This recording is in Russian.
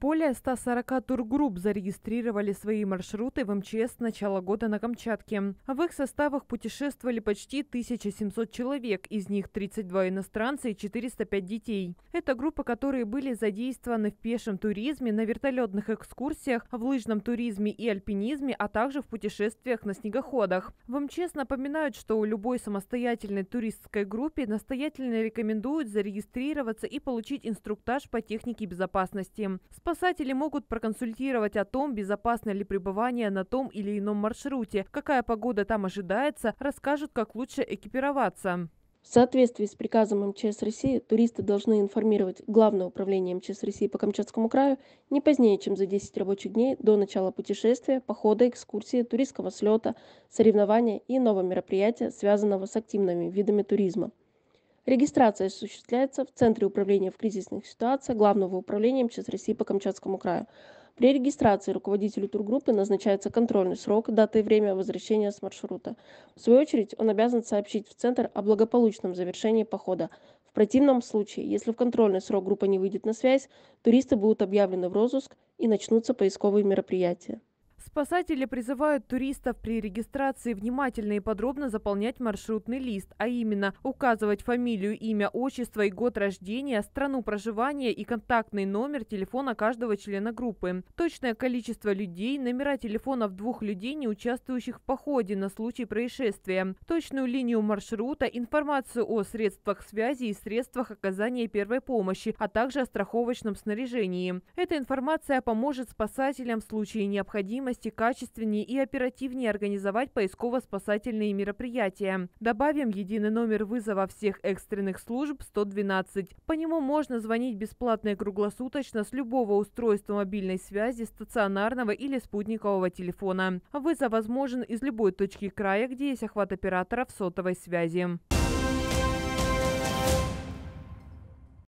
Более 140 тургрупп зарегистрировали свои маршруты в МЧС с начала года на Камчатке. В их составах путешествовали почти 1700 человек, из них 32 иностранца и 405 детей. Это группы, которые были задействованы в пешем туризме, на вертолетных экскурсиях, в лыжном туризме и альпинизме, а также в путешествиях на снегоходах. В МЧС напоминают, что у любой самостоятельной туристской группе настоятельно рекомендуют зарегистрироваться и получить инструктаж по технике безопасности. Спасатели могут проконсультировать о том, безопасно ли пребывание на том или ином маршруте, какая погода там ожидается, расскажут, как лучше экипироваться. В соответствии с приказом МЧС России, туристы должны информировать Главное управление МЧС России по Камчатскому краю не позднее, чем за 10 рабочих дней до начала путешествия, похода, экскурсии, туристского слета, соревнования и иного мероприятия, связанного с активными видами туризма. Регистрация осуществляется в Центре управления в кризисных ситуациях Главного управления МЧС России по Камчатскому краю. При регистрации руководителю тургруппы назначается контрольный срок, дата и время возвращения с маршрута. В свою очередь, он обязан сообщить в Центр о благополучном завершении похода. В противном случае, если в контрольный срок группа не выйдет на связь, туристы будут объявлены в розыск и начнутся поисковые мероприятия. Спасатели призывают туристов при регистрации внимательно и подробно заполнять маршрутный лист, а именно указывать фамилию, имя, отчество и год рождения, страну проживания и контактный номер телефона каждого члена группы, точное количество людей, номера телефонов двух людей, не участвующих в походе на случай происшествия, точную линию маршрута, информацию о средствах связи и средствах оказания первой помощи, а также о страховочном снаряжении. Эта информация поможет спасателям в случае необходимости необходимости качественнее и оперативнее организовать поисково-спасательные мероприятия. Добавим единый номер вызова всех экстренных служб 112. По нему можно звонить бесплатно и круглосуточно с любого устройства мобильной связи, стационарного или спутникового телефона. Вызов возможен из любой точки края, где есть охват операторов сотовой связи.